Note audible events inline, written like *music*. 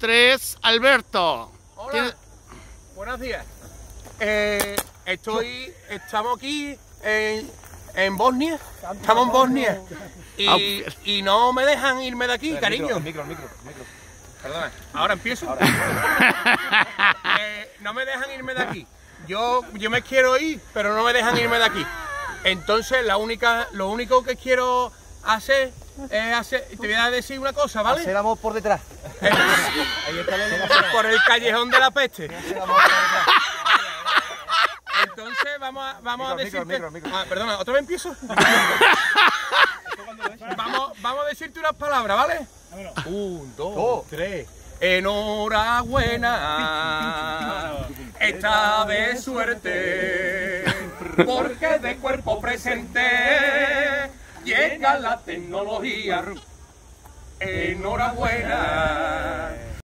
tres, Alberto. Hola. Tiene- Buenos días. Eh, estoy, estamos aquí en, en Bosnia. Estamos en Bosnia. Y, y no me dejan irme de aquí, cariño. Micro, micro, micro. Perdona, ahora empiezo. *laughs* Eh, no me dejan irme de aquí. Yo, yo me quiero ir, pero no me dejan irme de aquí. Entonces, la única, lo único que quiero hacer hacer. Te voy a decir una cosa, ¿vale? Hacer amor por detrás. *laughs* por el callejón de la peste. Entonces vamos a, vamos a Micro, decirte... micro, micro, micro. Ah, perdona, ¿otra vez empiezo? *laughs* vamos, vamos a decirte unas palabras, ¿vale? Un, dos, Dos. tres. Enhorabuena, está de suerte, porque de cuerpo presente llega la tecnología. Enhorabuena,